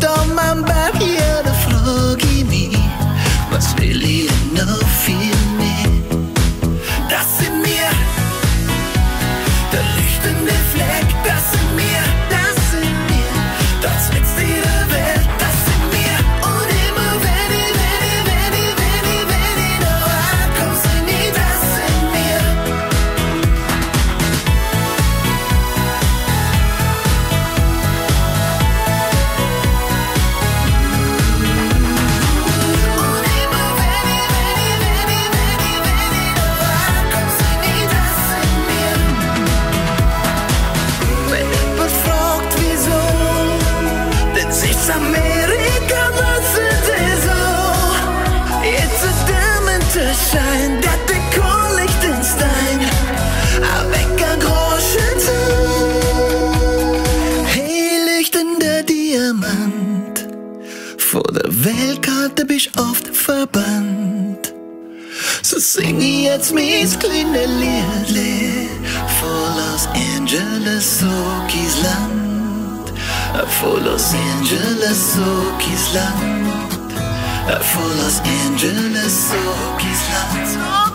don't mind back Vor der Weltkarte bist oft verbannt. So sing ich jetzt mein kleines Liedle vor Los Angeles, Sokis Land. Vor Los Angeles, Sokis Land. Vor Los Angeles, Sokis Land.